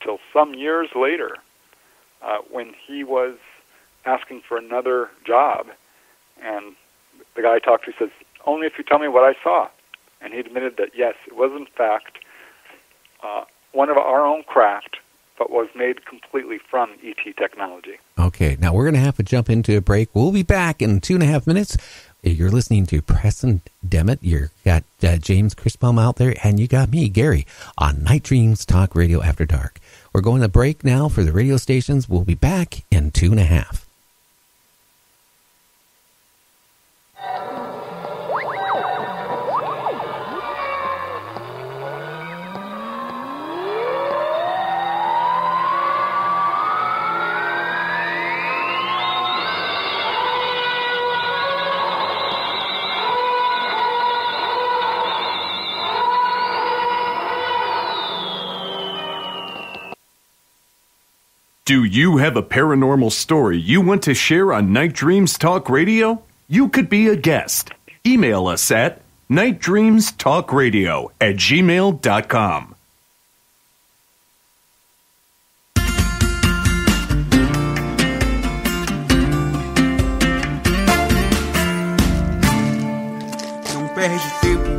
until some years later uh, when he was asking for another job. And the guy I talked to says, Only if you tell me what I saw. And he admitted that, yes, it was in fact uh, one of our own craft, but was made completely from ET technology. Okay, now we're going to have to jump into a break. We'll be back in two and a half minutes. You're listening to Preston Dennett. You've got uh, James Christbaum out there, and you got me, Gary, on Night Dreams Talk Radio After Dark. We're going to break now for the radio stations. We'll be back in two and a half. Do you have a paranormal story you want to share on Night Dreams Talk Radio? You could be a guest. Email us at nightdreamstalkradio at gmail.com. Perde tempo,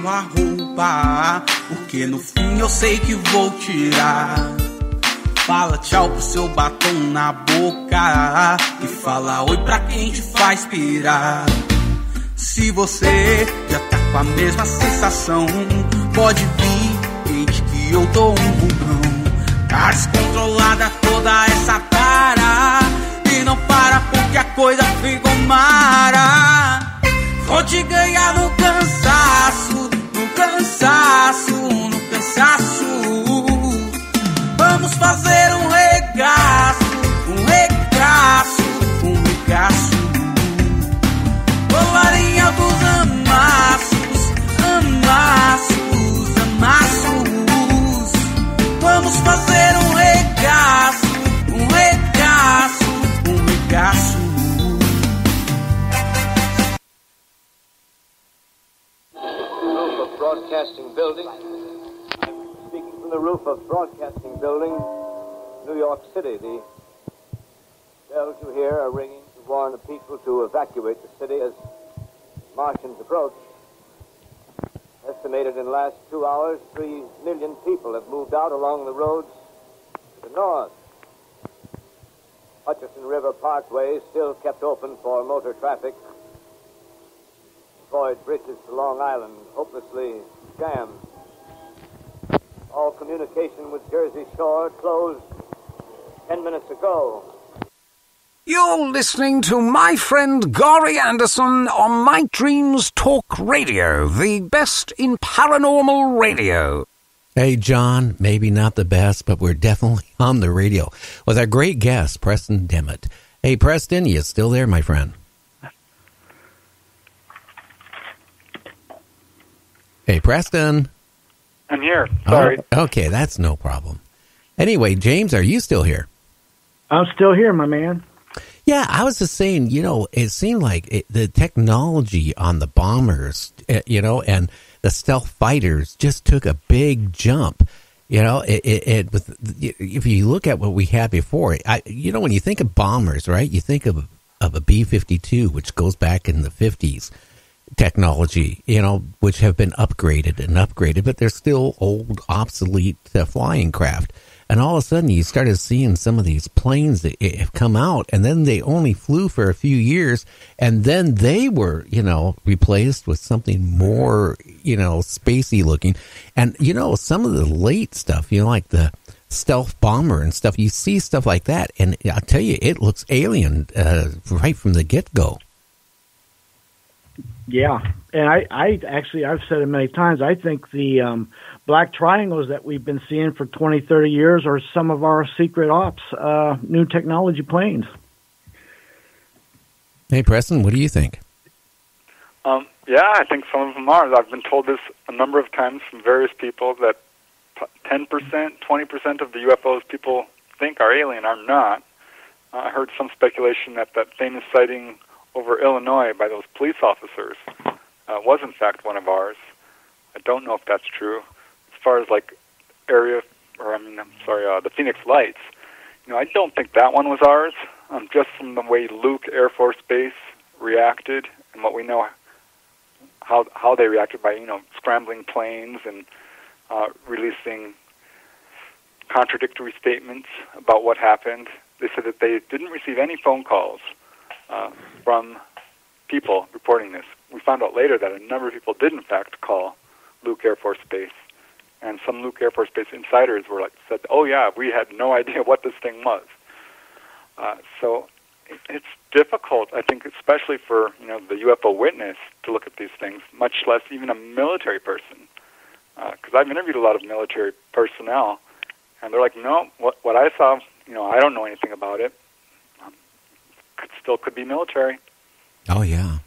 uma roupa. Porque no fim eu sei que vou tirar. Fala tchau pro seu batom na boca. E fala oi pra quem te faz pirar. Se você já tá com a mesma sensação, pode vir, gente, que eu tô um vulcão. Tá descontrolada toda essa cara. E não para porque a coisa ficou mara. Broadcasting Building. I'm speaking from the roof of Broadcasting Building, New York City. The bells you hear are ringing to warn the people to evacuate the city as Martians approach. Estimated in the last two hours, three million people have moved out along the roads to the north. Hutchison River Parkway is still kept open for motor traffic. Floyd bridges to Long Island hopelessly jammed. All communication with Jersey Shore closed ten minutes ago. You're listening to my friend Gary Anderson on Night Dreams Talk Radio, the best in paranormal radio. Hey, John, maybe not the best, but we're definitely on the radio with our great guest, Preston Dennett. Hey, Preston, you still there, my friend? Hey, Preston. I'm here. Sorry. Oh, okay, that's no problem. Anyway, James, are you still here? I'm still here, my man. Yeah, I was just saying, you know, it seemed like it, the technology on the bombers, uh, you know, and the stealth fighters just took a big jump. You know, it, it, it with, if you look at what we had before, I, you know, when you think of bombers, right, you think of of a B fifty two, which goes back in the fifties technology, you know, which have been upgraded and upgraded, but they're still old, obsolete uh, flying craft. And all of a sudden, you started seeing some of these planes that have come out, and then they only flew for a few years, and then they were, you know, replaced with something more, you know, spacey looking. And you know, some of the late stuff, you know, like the stealth bomber and stuff, you see stuff like that, and I'll tell you, it looks alien uh, right from the get go. Yeah, and I, I actually, I've said it many times. I think the um, black triangles that we've been seeing for 20, 30 years are some of our secret ops, uh, new technology planes. Hey, Preston, what do you think? Um, yeah, I think some of them are. I've been told this a number of times from various people that 10%, 20% of the UFOs people think are alien are not. Uh, I heard some speculation that that famous sighting over Illinois by those police officers uh, was in fact one of ours. I don't know if that's true. As far as like area, or I mean, I'm sorry, uh, the Phoenix Lights. You know, I don't think that one was ours. Um, just from the way Luke Air Force Base reacted and what we know how how they reacted by you know scrambling planes and uh, releasing contradictory statements about what happened. They said that they didn't receive any phone calls uh, from people reporting this. We found out later that a number of people did in fact call Luke Air Force Base, and some Luke Air Force Base insiders were like said, "Oh yeah, we had no idea what this thing was." Uh, so it's difficult, I think, especially for you know the UFO witness to look at these things, much less even a military person. Because uh, I've interviewed a lot of military personnel, and they're like, "No, what what I saw, you know, I don't know anything about it. Could still could be military." Oh yeah.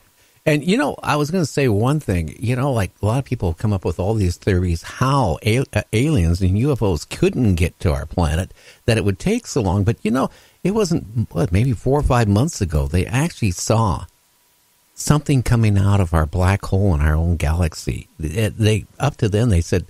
And you know, I was going to say one thing. You know, like a lot of people come up with all these theories how a- uh, aliens and UFOs couldn't get to our planet, that it would take so long. But you know, it wasn't what maybe four or five months ago. They actually saw something coming out of our black hole in our own galaxy. They up to then they said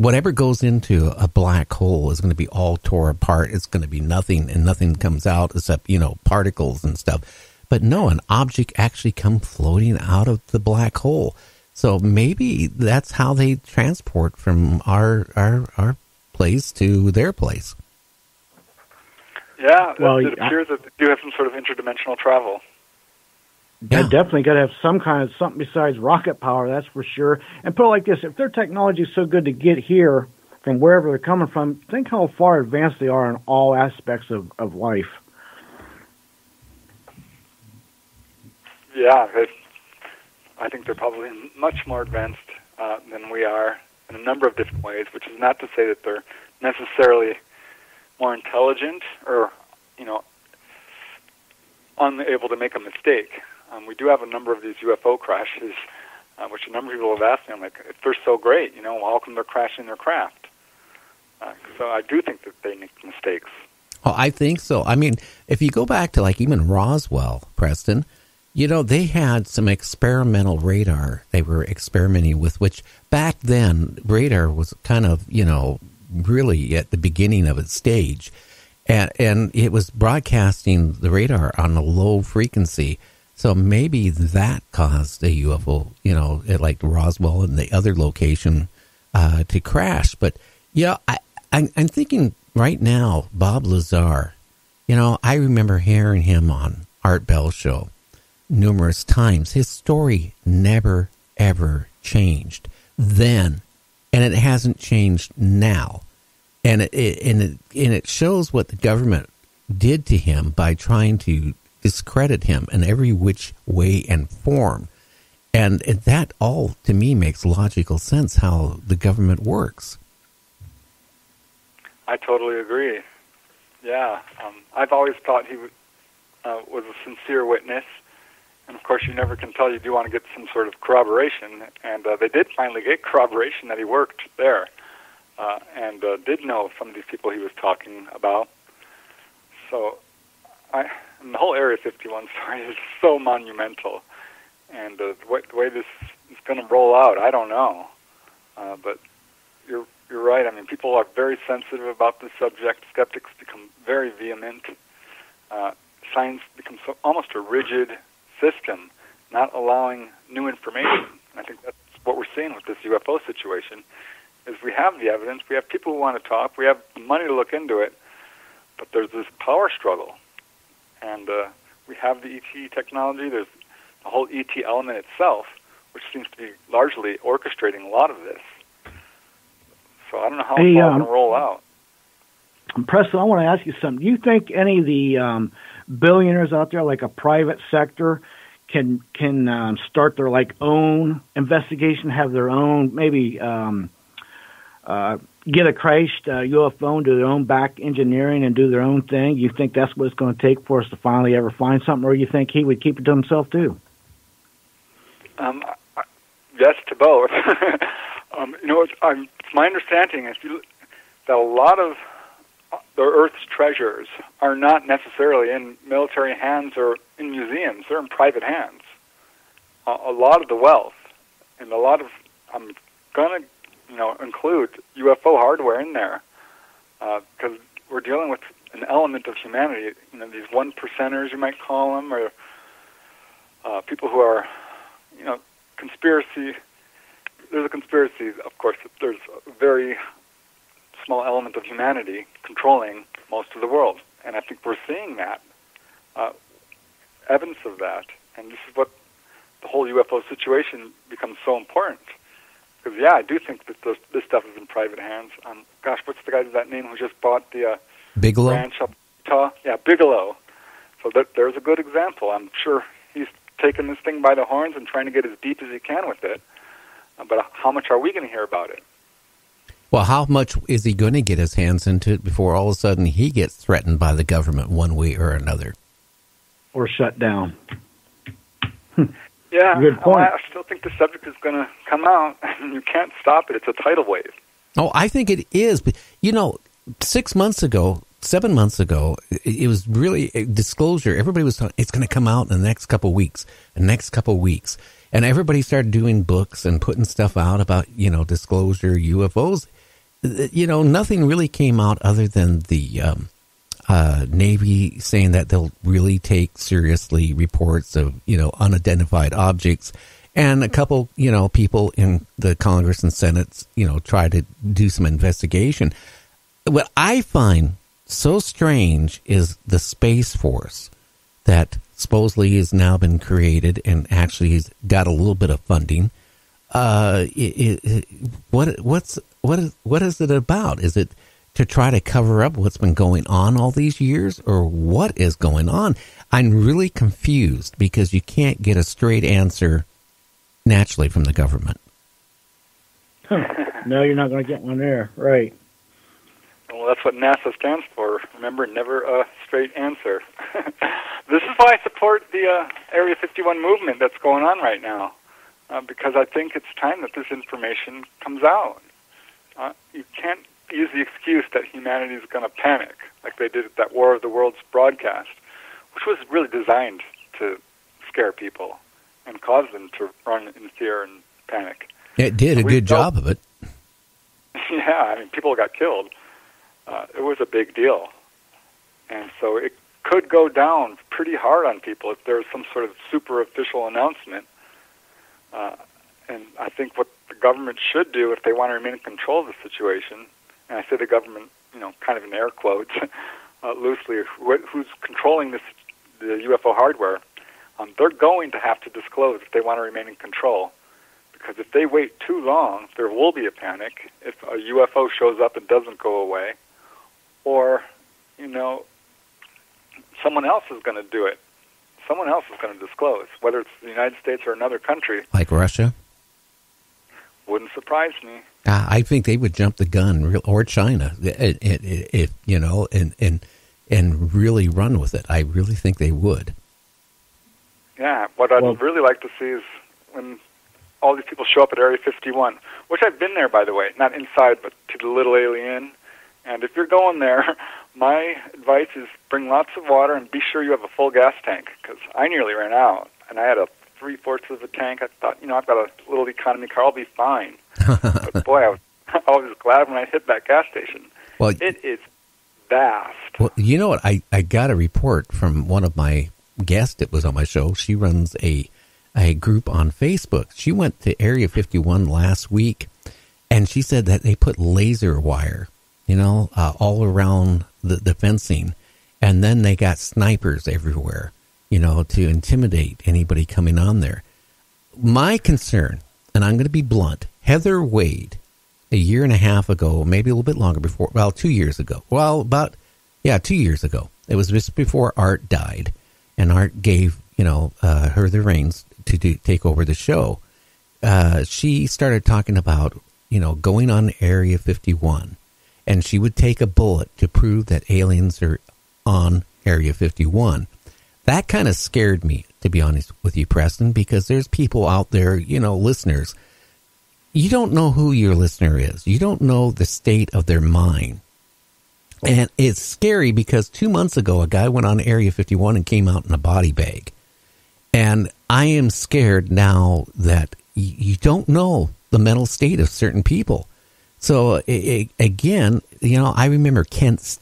whatever goes into a black hole is going to be all tore apart. It's going to be nothing, and nothing comes out except you know particles and stuff but no, an object actually come floating out of the black hole. So maybe that's how they transport from our our our place to their place. Yeah, well, it, it appears I, that they do have some sort of interdimensional travel. Yeah, definitely got to have some kind of something besides rocket power. That's for sure. And put it like this: if their technology is so good to get here from wherever they're coming from, think how far advanced they are in all aspects of, of life. Yeah, I think they're probably much more advanced uh, than we are in a number of different ways, which is not to say that they're necessarily more intelligent or, you know, unable to make a mistake. Um, we do have a number of these UFO crashes, uh, which a number of people have asked me. I'm like, if they're so great, you know, how come they're crashing their craft? Uh, so I do think that they make mistakes. Oh, I think so. I mean, if you go back to like even Roswell, Preston, you know, they had some experimental radar they were experimenting with, which back then, radar was kind of, you know, really at the beginning of its stage. And, and it was broadcasting the radar on a low frequency. So maybe that caused a UFO, you know, like Roswell and the other location uh, to crash. But, yeah, I, I, I'm thinking right now, Bob Lazar, you know, I remember hearing him on Art Bell show numerous times. His story never, ever changed then, and it hasn't changed now. And it, it, and it, and it shows what the government did to him by trying to discredit him in every which way and form. And that all, to me, makes logical sense how the government works. I totally agree. Yeah, um, I've always thought he uh, was a sincere witness, and of course, you never can tell. You do want to get some sort of corroboration, and uh, they did finally get corroboration that he worked there, uh, and uh, did know some of these people he was talking about. So, I, the whole Area 51 story is so monumental, and uh, the, way, the way this is going to roll out, I don't know. Uh, but you're you're right. I mean, people are very sensitive about this subject. Skeptics become very vehement. Uh, science becomes so, almost a rigid system not allowing new information. I think that's what we're seeing with this UFO situation. Is we have the evidence, we have people who want to talk, we have the money to look into it, but there's this power struggle, and uh, we have the ET technology. There's the whole ET element itself, which seems to be largely orchestrating a lot of this. So I don't know how hey, it's all um, going to roll out. Preston, I want to ask you something. Do you think any of the um, billionaires out there, like a private sector, can can um, start their like own investigation, have their own maybe um, uh, get a crashed uh, UFO and do their own back engineering and do their own thing. You think that's what it's going to take for us to finally ever find something, or you think he would keep it to himself too? Um, yes, to both. um, you know, it's, um, it's my understanding is that a lot of the Earth's treasures are not necessarily in military hands or in museums. They're in private hands. A, a lot of the wealth and a lot of I'm to you know include UFO hardware in there because uh, we're dealing with an element of humanity. You know, these one percenters, you might call them, or uh, people who are, you know, conspiracy. There's a conspiracy, of course. There's a very small element of humanity controlling most of the world, and I think we're seeing that uh, evidence of that. And this is what the whole UFO situation becomes so important. Because yeah, I do think that this, this stuff is in private hands. Um, gosh, what's the guy's that name who just bought the uh, Bigelow ranch up Utah? Yeah, Bigelow. So that, there's a good example. I'm sure he's taking this thing by the horns and trying to get as deep as he can with it. Uh, but how much are we going to hear about it? Well, how much is he going to get his hands into it before all of a sudden he gets threatened by the government one way or another? Or shut down. Yeah, Good point. I still think the subject is going to come out, and you can't stop it. It's a tidal wave. Oh, I think it is. But, you know, six months ago, seven months ago, it was really eh, disclosure. Everybody was talking, it's going to come out in the next couple of weeks, the next couple of weeks. And everybody started doing books and putting stuff out about, you know, disclosure, UFOs. Eh, eh, you know, nothing really came out other than the um, uh, Navy saying that they'll really take seriously reports of, you know, unidentified objects. And a couple, you know, people in the Congress and Senate, you know, try to do some investigation. What I find so strange is the Space Force that supposedly has now been created and actually has got a little bit of funding. Uh, it, it, what what's what is what is it about? Is it to try to cover up what's been going on all these years, or what is going on? I'm really confused because you can't get a straight answer naturally from the government. no, you're not going to get one there, right? Well, that's what NASA stands for. Remember, never a straight answer. this is why I support the uh, Area 51 movement that's going on right now, uh, because I think it's time that this information comes out. Uh, you can't use the excuse that humanity is going to panic, like they did at that War of the Worlds broadcast, which was really designed to scare people and cause them to run in fear and panic. It did a good job of it. Yeah, I mean, people got killed uh, it was a big deal. And so it could go down pretty hard on people if there's some sort of super official announcement. Uh, and I think what the government should do if they want to remain in control of the situation, and I say the government, you know, kind of in air quotes, uh, loosely, wh- who's controlling this, the UFO hardware, um, they're going to have to disclose if they want to remain in control. Because if they wait too long, there will be a panic. If a UFO shows up and doesn't go away, or you know someone else is going to do it. Someone else is going to disclose, whether it's the United States or another country. Like Russia? Wouldn't surprise me. Uh, I think they would jump the gun, or China, if you know, and and and really run with it. I really think they would. Yeah, what I'd well, really like to see is when all these people show up at Area 51, which I've been there, by the way, not inside, but to the Little A'Le'Inn and if you're going there, my advice is bring lots of water and be sure you have a full gas tank because I nearly ran out and I had a three fourths of a tank. I thought, you know, I've got a little economy car, I'll be fine. But boy, I was, I was glad when I hit that gas station. Well, it is vast. Well, you know what? I, I got a report from one of my guests that was on my show. She runs a a group on Facebook. She went to Area 51 last week, and she said that they put laser wire you know, uh, all around the, the fencing. And then they got snipers everywhere, you know, to intimidate anybody coming on there. My concern, and I'm going to be blunt, Heather Wade, a year and a half ago, maybe a little bit longer before, well, two years ago. Well, about, yeah, two years ago. It was just before Art died. And Art gave, you know, uh, her the reins to do, take over the show. Uh, she started talking about, you know, going on Area 51 and she would take a bullet to prove that aliens are on Area 51. That kind of scared me, to be honest with you, Preston, because there's people out there, you know, listeners. You don't know who your listener is. You don't know the state of their mind. And it's scary because two months ago, a guy went on Area 51 and came out in a body bag. And I am scared now that you don't know the mental state of certain people So again, you know, I remember Kent